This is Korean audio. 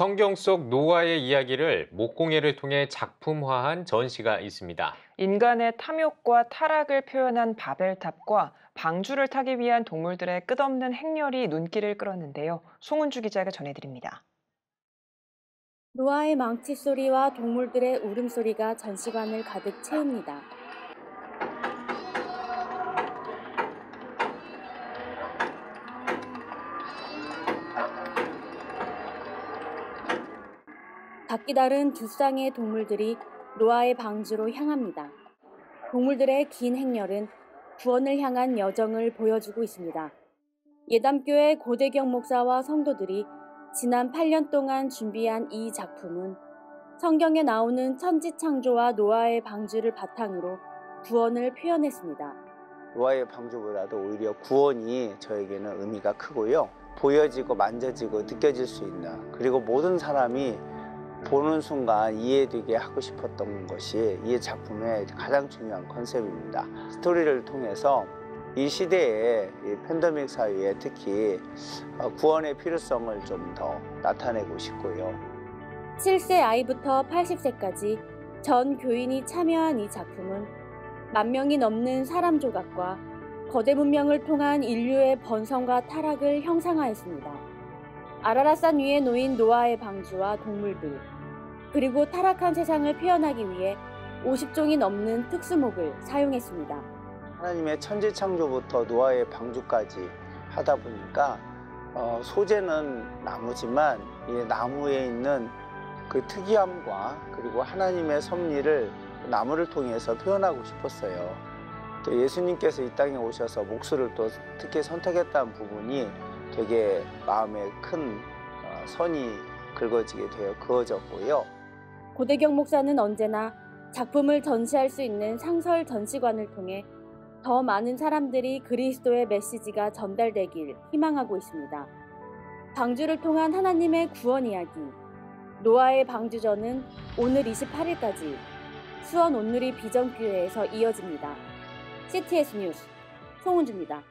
성경 속 노아의 이야기를 목공예를 통해 작품화한 전시가 있습니다. 인간의 탐욕과 타락을 표현한 바벨탑과 방주를 타기 위한 동물들의 끝없는 행렬이 눈길을 끌었는데요. 송은주 기자가 전해드립니다. 노아의 망치 소리와 동물들의 울음소리가 전시관을 가득 채웁니다. 각기 다른 두 쌍의 동물들이 노아의 방주로 향합니다. 동물들의 긴 행렬은 구원을 향한 여정을 보여주고 있습니다. 예담교회 고대경 목사와 성도들이 지난 8년 동안 준비한 이 작품은 성경에 나오는 천지 창조와 노아의 방주를 바탕으로 구원을 표현했습니다. 노아의 방주보다도 오히려 구원이 저에게는 의미가 크고요. 보여지고 만져지고 느껴질 수 있는 그리고 모든 사람이 보는 순간 이해되게 하고 싶었던 것이 이 작품의 가장 중요한 컨셉입니다. 스토리를 통해서 이 시대에 이 팬데믹 사회에 특히 어, 구원의 필요성을 좀 더 나타내고 싶고요. 7세 아이부터 80세까지 전 교인이 참여한 이 작품은 만 명이 넘는 사람 조각과 거대 문명을 통한 인류의 번성과 타락을 형상화했습니다. 아라라산 위에 놓인 노아의 방주와 동물들, 그리고 타락한 세상을 표현하기 위해 50종이 넘는 특수목을 사용했습니다. 하나님의 천지 창조부터 노아의 방주까지 하다 보니까 어, 소재는 나무지만 이 나무에 있는 그 특이함과 그리고 하나님의 섭리를 나무를 통해서 표현하고 싶었어요. 또 예수님께서 이 땅에 오셔서 목수를 또 특히 선택했다는 부분이 되게 마음에 큰 어, 선이 긁어지게 되어 그어졌고요. 고대경 목사는 언제나 작품을 전시할 수 있는 상설 전시관을 통해 더 많은 사람들이 그리스도의 메시지가 전달되길 희망하고 있습니다. 방주를 통한 하나님의 구원 이야기. 노아의 방주전은 오늘 28일까지 수원 온누리 비전교회에서 이어집니다. CTS 뉴스 송은주입니다.